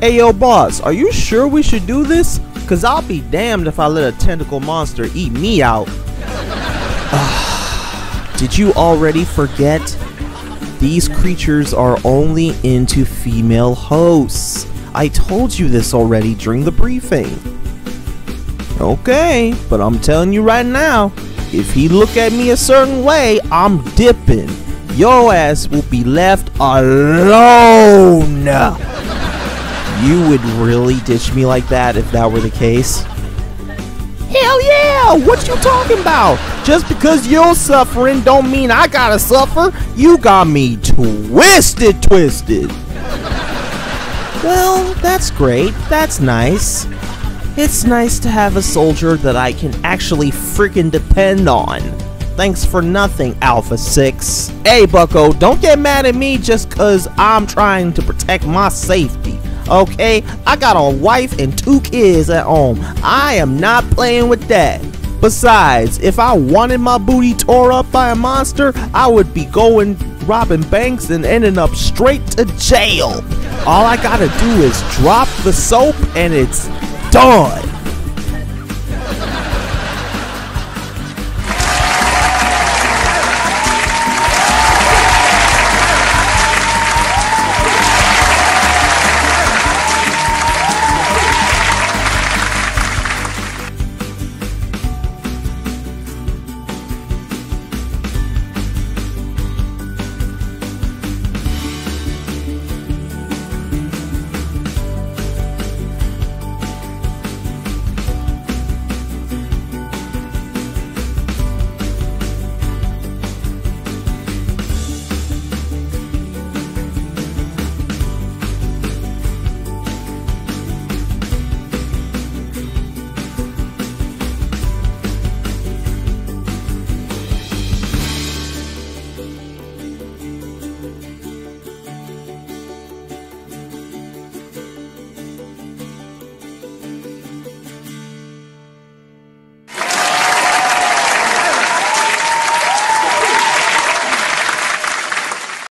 Hey yo boss, are you sure we should do this? Cause I'll be damned if I let a tentacle monster eat me out. Did you already forget? These creatures are only into female hosts. I told you this already during the briefing. Okay, but I'm telling you right now, if he look at me a certain way, I'm dipping. Your ass will be left alone. You would really ditch me like that if that were the case? Hell yeah! What you talking about? Just because you're suffering don't mean I gotta suffer. You got me twisted, twisted. Well, that's great. That's nice. It's nice to have a soldier that I can actually freaking depend on. Thanks for nothing, Alpha 6. Hey, Bucko, don't get mad at me just cause I'm trying to protect my safety okay? I got a wife and two kids at home. I am not playing with that. Besides, if I wanted my booty tore up by a monster, I would be going robbing banks and ending up straight to jail. All I gotta do is drop the soap and it's done.